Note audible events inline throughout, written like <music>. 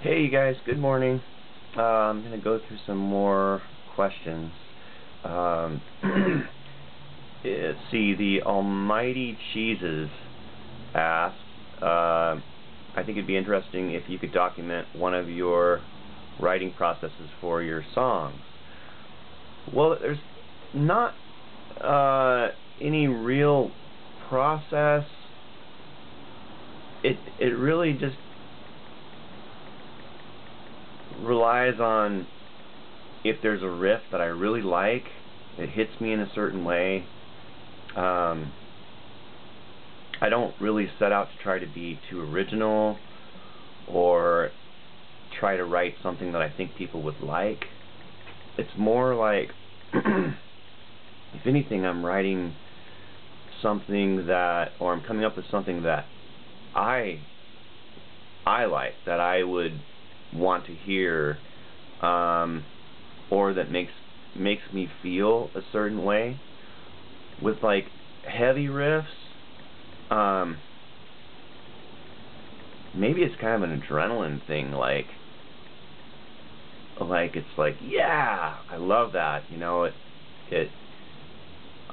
Hey you guys, good morning. Uh, I'm going to go through some more questions. Um, <clears throat> let's see, the Almighty Cheeses asked, uh, I think it'd be interesting if you could document one of your writing processes for your songs. Well, there's not uh, any real process. It it really just relies on if there's a riff that I really like, it hits me in a certain way. Um, I don't really set out to try to be too original or try to write something that I think people would like. It's more like, <clears throat> if anything, I'm writing something that, or I'm coming up with something that I I like, that I would want to hear um, or that makes makes me feel a certain way. With like heavy riffs um, maybe it's kind of an adrenaline thing like like it's like yeah I love that you know it it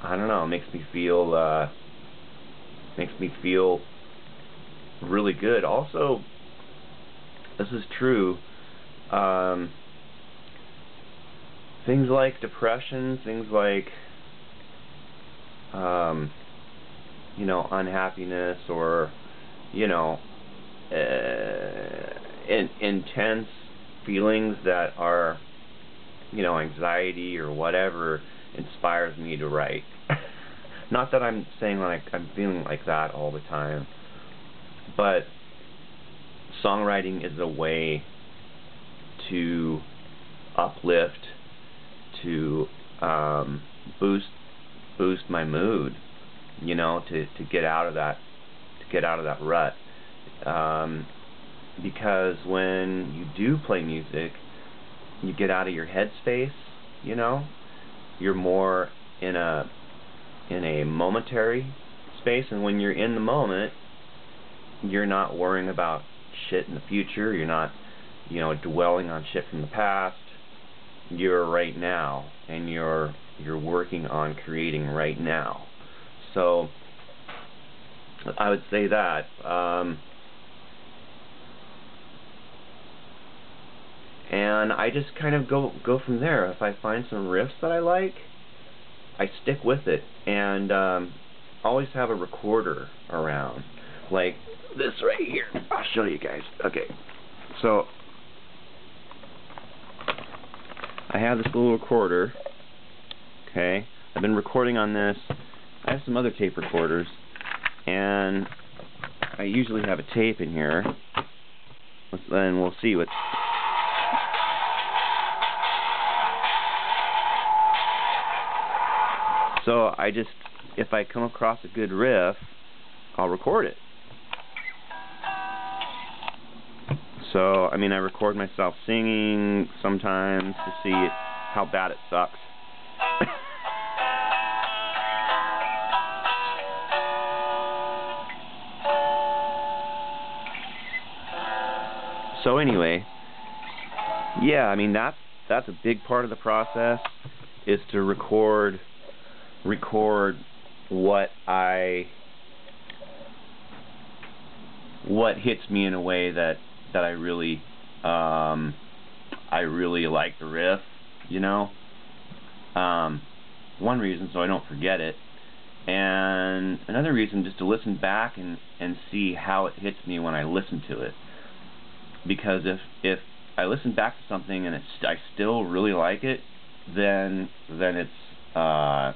I don't know it makes me feel uh, makes me feel really good. Also this is true. Um, things like depression, things like um, you know unhappiness or you know uh, in, intense feelings that are you know anxiety or whatever inspires me to write. <laughs> Not that I'm saying like I'm feeling like that all the time, but songwriting is a way to uplift, to um, boost boost my mood, you know, to to get out of that to get out of that rut. Um, because when you do play music, you get out of your headspace, you know, you're more in a in a momentary space, and when you're in the moment, you're not worrying about shit in the future. You're not, you know, dwelling on shit from the past. You're right now, and you're you're working on creating right now. So I would say that. Um, and I just kind of go go from there. If I find some riffs that I like, I stick with it, and um, always have a recorder around. Like this right here. I'll show you guys. Okay. So, I have this little recorder. Okay. I've been recording on this. I have some other tape recorders. And I usually have a tape in here. Then we'll see what... So I just, if I come across a good riff, I'll record it. So, I mean, I record myself singing sometimes to see how bad it sucks. so anyway, yeah, I mean that's that's a big part of the process is to record record what I what hits me in a way that that I really um, I really like the riff, you know. Um, one reason so I don't forget it, and another reason just to listen back and and see how it hits me when I listen to it. Because if if I listen back to something and it's I still really like it, then then it's uh,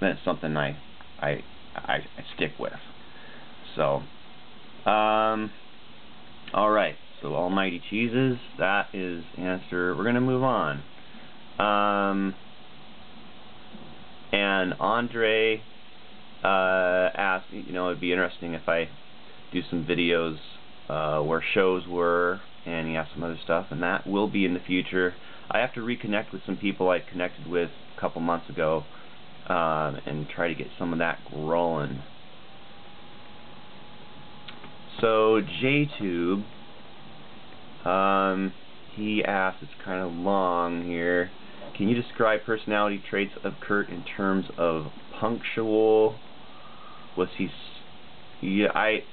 then it's something I I I, I stick with. So. Um, Alright, so Almighty Cheeses, that is answer. We're going to move on. Um, and Andre uh, asked, you know, it'd be interesting if I do some videos uh, where shows were, and he asked some other stuff, and that will be in the future. I have to reconnect with some people I connected with a couple months ago um, and try to get some of that rolling. So JTube Um, he asked, it's kind of long here. Can you describe personality traits of Kurt in terms of punctual? Was he? Yeah, I.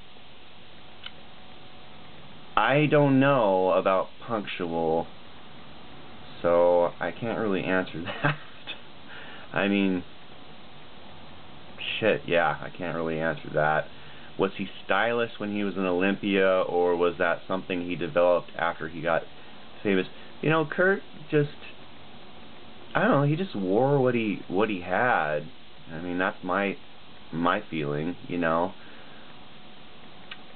I don't know about punctual, so I can't really answer <laughs> that. I mean, shit, yeah, I can't really answer that. Was he stylish when he was in Olympia, or was that something he developed after he got famous? You know, Kurt just, I don't know, he just wore what he what he had. I mean, that's my my feeling, you know.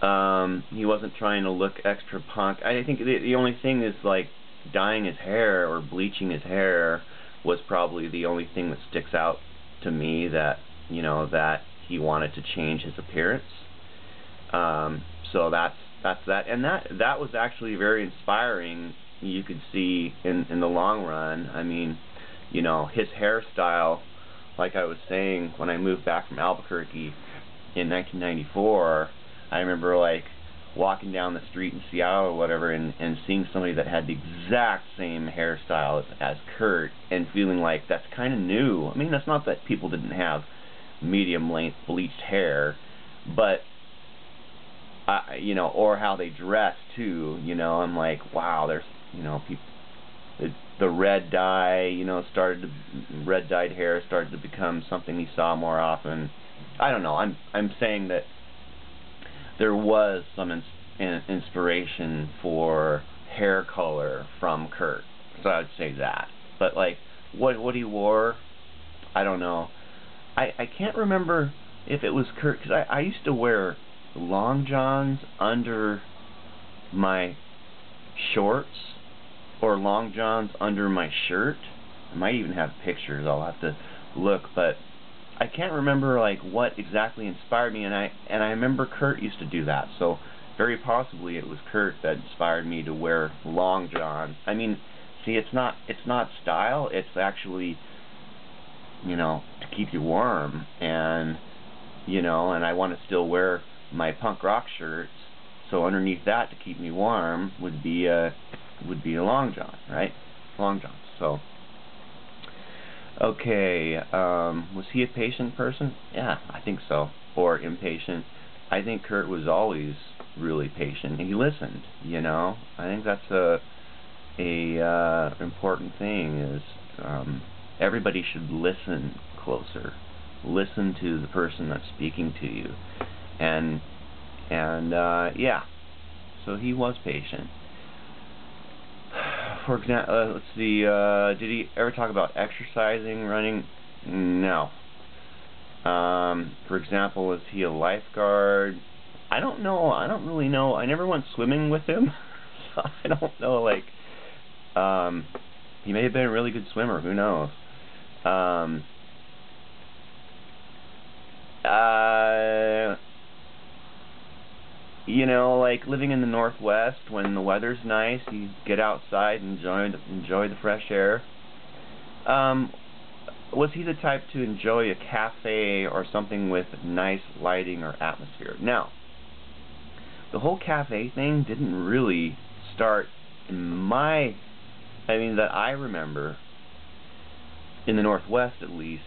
Um, he wasn't trying to look extra punk. I think the, the only thing is like dyeing his hair or bleaching his hair was probably the only thing that sticks out to me that you know that he wanted to change his appearance. Um, so that's that's that, and that that was actually very inspiring. You could see in in the long run. I mean, you know, his hairstyle, like I was saying, when I moved back from Albuquerque in 1994, I remember like walking down the street in Seattle or whatever and, and seeing somebody that had the exact same hairstyle as, as Kurt and feeling like that's kind of new. I mean, that's not that people didn't have medium length bleached hair, but uh, you know, or how they dress too. You know, I'm like, wow, there's you know people. The, the red dye, you know, started to red dyed hair started to become something we saw more often. I don't know. I'm I'm saying that there was some ins in inspiration for hair color from Kurt, so I'd say that. But like, what what he wore, I don't know. I I can't remember if it was Kurt because I I used to wear long johns under my shorts or long johns under my shirt. I might even have pictures. I'll have to look, but I can't remember like what exactly inspired me, and I and I remember Kurt used to do that. So very possibly it was Kurt that inspired me to wear long johns. I mean, see, it's not it's not style. It's actually you know to keep you warm, and you know, and I want to still wear my punk rock shirts. So underneath that to keep me warm would be a would be a long john, right? Long john. So okay, um, was he a patient person? Yeah, I think so. Or impatient. I think Kurt was always really patient. He listened, you know. I think that's a a uh, important thing is um, everybody should listen closer. Listen to the person that's speaking to you and and uh, yeah, so he was patient. <sighs> For example, uh, let's see, uh, did he ever talk about exercising, running? No. Um, for example, was he a lifeguard? I don't know. I don't really know. I never went swimming with him, <laughs> I don't know. Like, um, he may have been a really good swimmer. Who knows? Um, uh, you know, like living in the Northwest when the weather's nice, you get outside and enjoy the, enjoy the fresh air. Um, was he the type to enjoy a cafe or something with nice lighting or atmosphere? Now, the whole cafe thing didn't really start in my, I mean, that I remember, in the Northwest at least,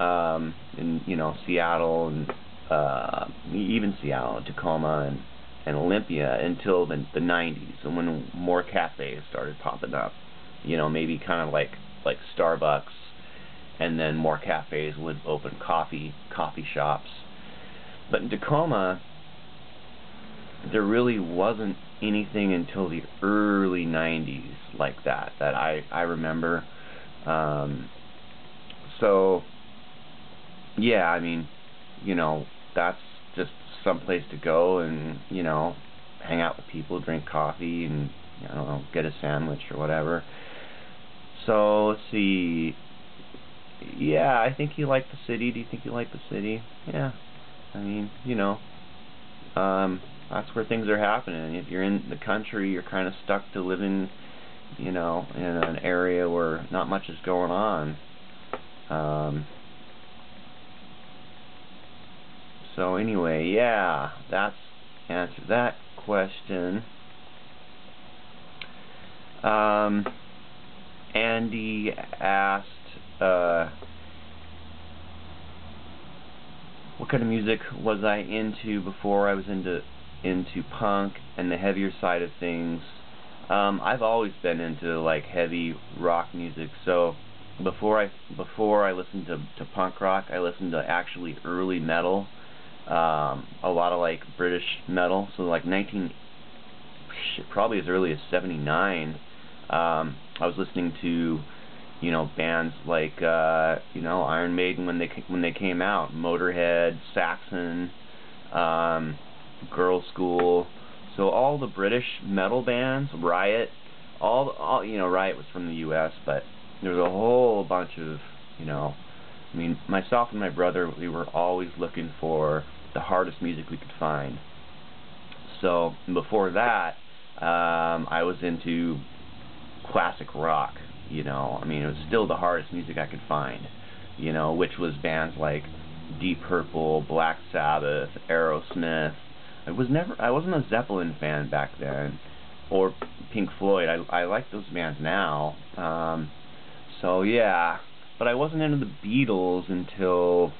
um, in, you know, Seattle and uh, even Seattle, Tacoma, and and Olympia until the the 90s, and when more cafes started popping up. You know, maybe kind of like like Starbucks, and then more cafes would open coffee coffee shops. But in Tacoma, there really wasn't anything until the early 90s like that that I I remember. Um, so yeah, I mean, you know, that's just some place to go and you know hang out with people, drink coffee, and I don't know, get a sandwich or whatever. So let's see. Yeah, I think you like the city. Do you think you like the city? Yeah. I mean, you know, um, that's where things are happening. If you're in the country, you're kind of stuck to living, you know, in an area where not much is going on. Um, So anyway, yeah, that's answer that question. Um, Andy asked, uh, what kind of music was I into before I was into into punk and the heavier side of things. Um, I've always been into like heavy rock music, so before I before I listened to to punk rock, I listened to actually early metal, um, a lot of like British metal, so like 19 shit, probably as early as 79. Um, I was listening to you know bands like uh, you know Iron Maiden when they when they came out, Motorhead, Saxon, um, Girlschool, so all the British metal bands, Riot, all all you know Riot was from the U.S. but there was a whole bunch of you know I mean myself and my brother we were always looking for the hardest music we could find. So before that, um, I was into classic rock, you know, I mean, it was still the hardest music I could find, you know, which was bands like Deep Purple, Black Sabbath, Aerosmith. I was never, I wasn't a Zeppelin fan back then, or Pink Floyd. I I like those bands now. Um, so yeah, but I wasn't into the Beatles until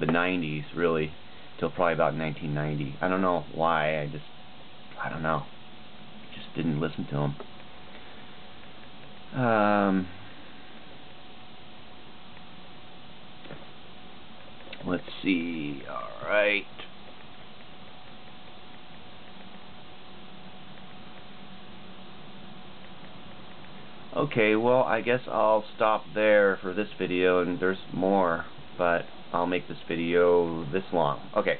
the 90s, really, till probably about 1990. I don't know why. I just, I don't know, just didn't listen to them. Um, let's see. All right. Okay, well, I guess I'll stop there for this video, and there's more, but I'll make this video this long. Okay.